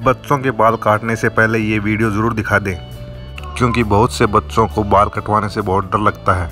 बच्चों के बाल काटने से पहले ये वीडियो ज़रूर दिखा दें, क्योंकि बहुत से बच्चों को बाल कटवाने से बहुत डर लगता है।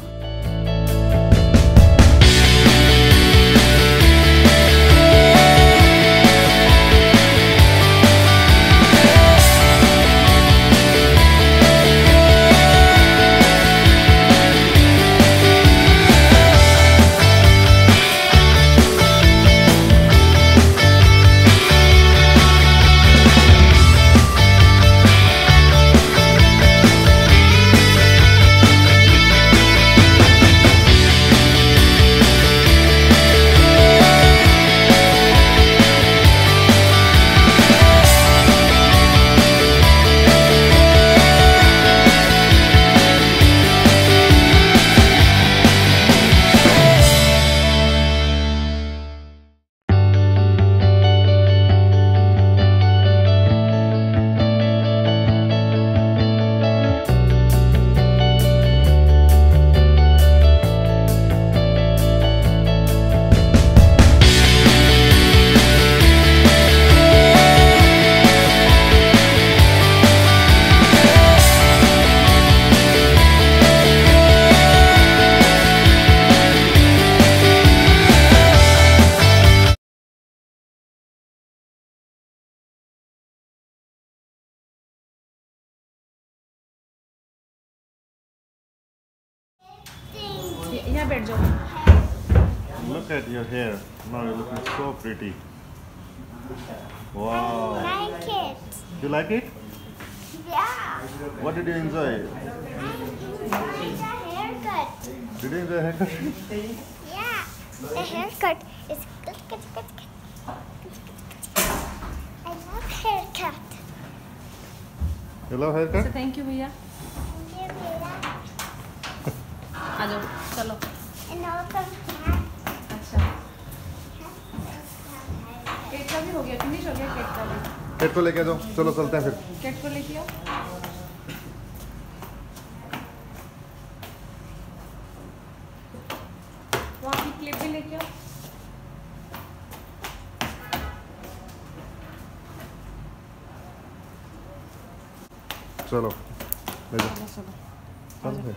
यहाँ बैठ जाओ Look at your hair. Now you're looking so pretty. Wow. like it. You like it? Yeah. What did you enjoy? It's a haircut. Did you enjoy haircut? Yeah. The haircut is good, good, good, good. I love haircut. You love haircut? Thank you भैया Thank आ जाओ चलो. अच्छा। Cat का भी हो गया finish हो गया केट का भी। हेड को लेके जाओ चलो चलते हैं फिर। केट को लेके आओ। वहाँ की क्लिप भी लेके आओ। चलो ले जाओ। चलो चलो। चलो फिर